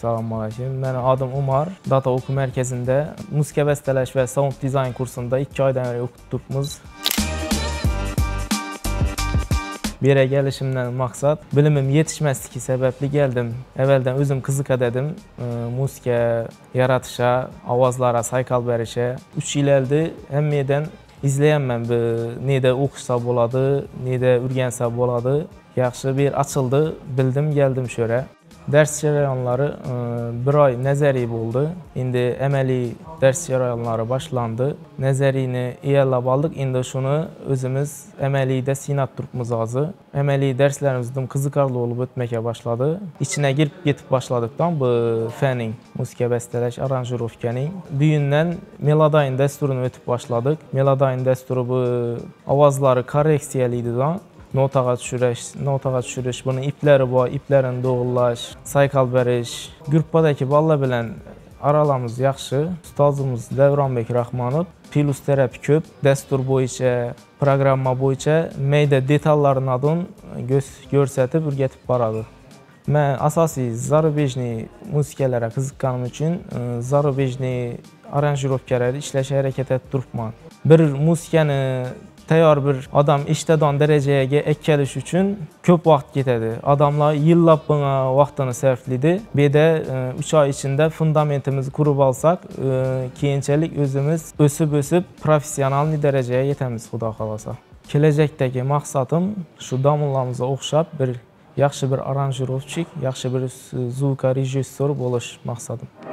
Selamun Aleyküm. Mənim adım Umar. Data Oku Mərkəzində musiqi bəstələş və sound design kursunda 2 aydan bəri oxutduqmuz. Bir yerə gəlişimdən məqsəd bilimim yetişməzliyi səbəbli gəldim. Əvvəldən özüm qızıq edədim e, musiqiyə, yaratışa, avazlara, saykal bərişə. 3 il əldir həmmiyyədən izləyənmən necə oxusa boladı, necə ürgənsə boladı. Yaxşı bir açıldı, bildim, gəldim şöyə. Dərs cərəyanları bir ay nəzəri oldu. İndi əməli dərs cərəyanları başlandı. Nəzərini iyəlab aldıq. İndi şunu özümüz əməlidə sinat turpumuz azı. Əməli dərslərimizdən qiziqarlı olub ötməkə başladı. İçinə girib getib başladıqdan bu fənin, musiqiyə bəstələş, aranjirovkanın büyündən Melodayn dəsturunu ötüb başladıq. Melodayn dəsturu bu avazları korreksiyalı idi da. Notağa düşürək, notağa düşürük. Bunun ipləri var, iplərin doğulaş, saykal bəriş. Qruppadakı balla bilən aralamız yaxşı. Ustazımız Dəvranbek Rəhmanov Plus terapi köp, dəstur boyunca, proqramma boyunca meydə detalların adını göz göstərib ürgətib baradı. Mən əsası zarubejni musiqilərə qiziqqanım üçün zarubejni aranjirovkaları işləşə hərəkət etdiribman. Bir musiqəni tayyor bir odam ishtadon darajaga ekkalish uchun ko'p vaqt ketadi odamlar yillab bunga vaqtini sarflaydi bu yerda uch oy ichida fundamentimizni qurib olsak keyinchalik o'zimiz o'sib o'sib professionalniy darajaga yetamiz xudo xohlasa kelajakdagi maqsadim shu domlamizga o'xshab bir yaxshi bir aranjirovchik yaxshi bir zvukka rejissyor bo'lish maqsadim